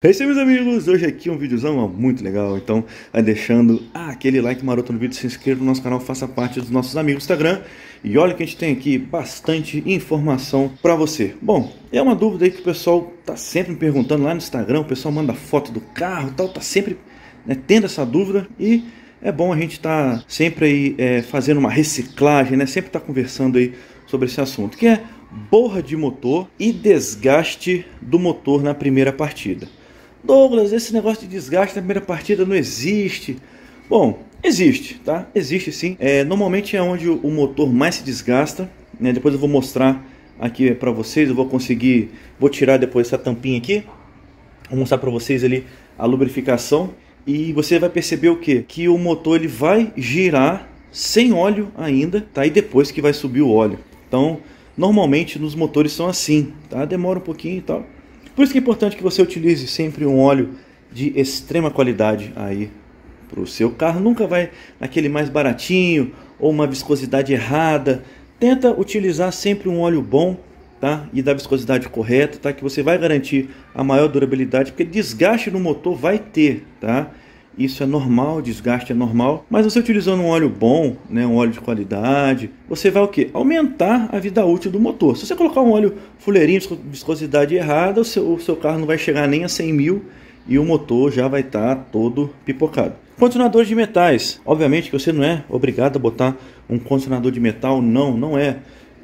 É isso aí, meus amigos, hoje aqui um videozão muito legal, então vai deixando aquele like maroto no vídeo, se inscreva no nosso canal, faça parte dos nossos amigos do Instagram e olha que a gente tem aqui bastante informação para você. Bom, é uma dúvida aí que o pessoal tá sempre me perguntando lá no Instagram, o pessoal manda foto do carro tal, tá sempre né, tendo essa dúvida e é bom a gente tá sempre aí é, fazendo uma reciclagem, né, sempre tá conversando aí sobre esse assunto, que é borra de motor e desgaste do motor na primeira partida. Douglas, esse negócio de desgaste na primeira partida não existe. Bom, existe, tá? Existe sim. É, normalmente é onde o motor mais se desgasta. Né? Depois eu vou mostrar aqui para vocês. Eu vou conseguir, vou tirar depois essa tampinha aqui. Vou mostrar para vocês ali a lubrificação e você vai perceber o que? Que o motor ele vai girar sem óleo ainda, tá? E depois que vai subir o óleo. Então, normalmente nos motores são assim, tá? Demora um pouquinho e tal. Por isso que é importante que você utilize sempre um óleo de extrema qualidade aí para o seu carro. Nunca vai naquele mais baratinho ou uma viscosidade errada. Tenta utilizar sempre um óleo bom, tá? E da viscosidade correta, tá? Que você vai garantir a maior durabilidade, porque desgaste no motor vai ter, tá? Isso é normal, desgaste é normal, mas você utilizando um óleo bom, né, um óleo de qualidade, você vai o que? Aumentar a vida útil do motor. Se você colocar um óleo fuleirinho de viscosidade errada, o seu, o seu carro não vai chegar nem a 100 mil e o motor já vai estar tá todo pipocado. Condicionador de metais. Obviamente que você não é obrigado a botar um condicionador de metal, não, não é.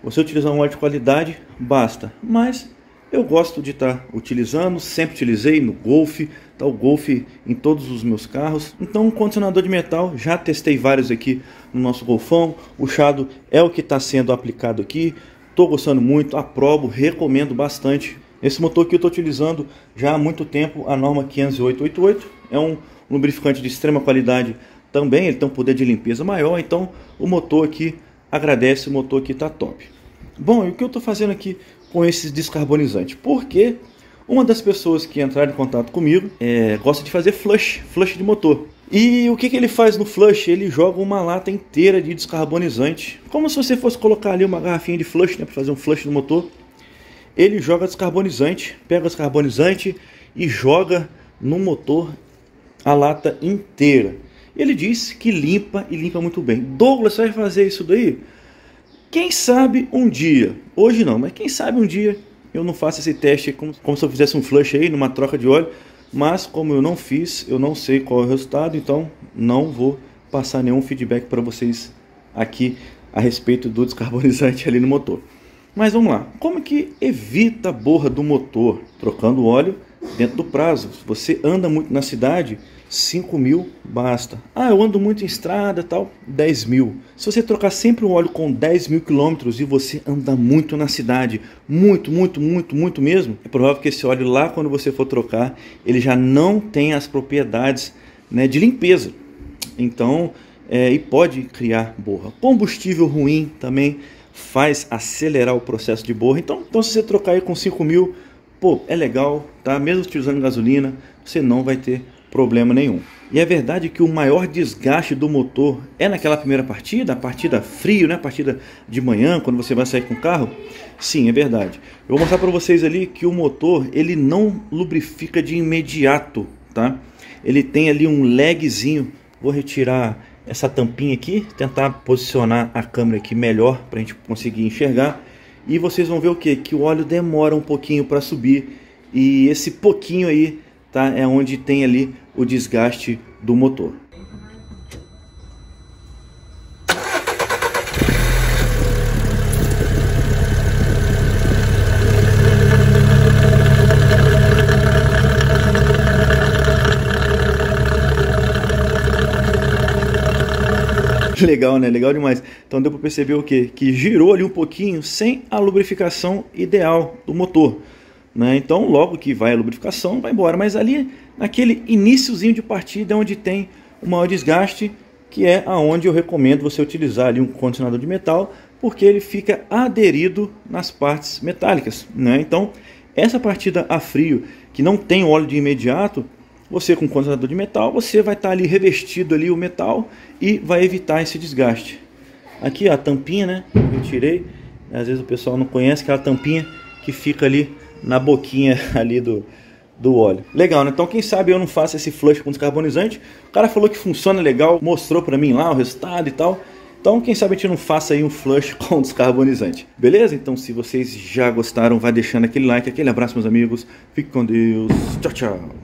Você utilizar um óleo de qualidade, basta. Mas eu gosto de estar tá utilizando, sempre utilizei no Golf, tá o Golf em todos os meus carros. Então, um condicionador de metal, já testei vários aqui no nosso Golfão. O Shadow é o que está sendo aplicado aqui. Estou gostando muito, aprovo, recomendo bastante. Esse motor que eu estou utilizando já há muito tempo, a norma 50888, é um lubrificante de extrema qualidade também, ele tem um poder de limpeza maior, então o motor aqui agradece, o motor aqui está top. Bom, e o que eu estou fazendo aqui com esses descarbonizantes? Porque uma das pessoas que entraram em contato comigo é, gosta de fazer flush, flush de motor. E o que, que ele faz no flush? Ele joga uma lata inteira de descarbonizante, como se você fosse colocar ali uma garrafinha de flush, né, para fazer um flush no motor. Ele joga descarbonizante, pega descarbonizante e joga no motor a lata inteira. Ele diz que limpa e limpa muito bem. Douglas, vai fazer isso daí? Quem sabe um dia, hoje não, mas quem sabe um dia eu não faço esse teste como, como se eu fizesse um flush aí, numa troca de óleo, mas como eu não fiz, eu não sei qual é o resultado, então não vou passar nenhum feedback para vocês aqui a respeito do descarbonizante ali no motor. Mas vamos lá, como que evita a borra do motor? Trocando óleo dentro do prazo. Se você anda muito na cidade, 5 mil basta. Ah, eu ando muito em estrada tal, 10 mil. Se você trocar sempre um óleo com 10 mil quilômetros e você anda muito na cidade, muito, muito, muito, muito mesmo, é provável que esse óleo lá, quando você for trocar, ele já não tem as propriedades né, de limpeza. Então, é, e pode criar borra. Combustível ruim também faz acelerar o processo de borra. Então, então se você trocar aí com 5 mil, pô, é legal, tá? Mesmo utilizando gasolina, você não vai ter problema nenhum. E é verdade que o maior desgaste do motor é naquela primeira partida, a partida frio, né? a partida de manhã, quando você vai sair com o carro? Sim, é verdade. Eu vou mostrar para vocês ali que o motor ele não lubrifica de imediato, tá? Ele tem ali um lagzinho. Vou retirar essa tampinha aqui, tentar posicionar a câmera aqui melhor para a gente conseguir enxergar. E vocês vão ver o que? Que o óleo demora um pouquinho para subir e esse pouquinho aí tá? é onde tem ali o desgaste do motor. Legal, né? Legal demais. Então deu para perceber o que? Que girou ali um pouquinho sem a lubrificação ideal do motor. Né? Então, logo que vai a lubrificação, vai embora. Mas ali, naquele iníciozinho de partida, é onde tem o maior desgaste, que é aonde eu recomendo você utilizar ali um condicionador de metal, porque ele fica aderido nas partes metálicas. Né? Então, essa partida a frio, que não tem óleo de imediato, você com condicionador de metal, você vai estar ali revestido ali o metal e vai evitar esse desgaste. Aqui a tampinha, né? Eu tirei. Às vezes o pessoal não conhece aquela tampinha que fica ali na boquinha ali do, do óleo. Legal, né? Então quem sabe eu não faço esse flush com descarbonizante. O cara falou que funciona legal, mostrou para mim lá o resultado e tal. Então, quem sabe a gente não faça aí um flush com descarbonizante. Beleza? Então, se vocês já gostaram, vai deixando aquele like, aquele abraço, meus amigos. Fique com Deus. Tchau, tchau.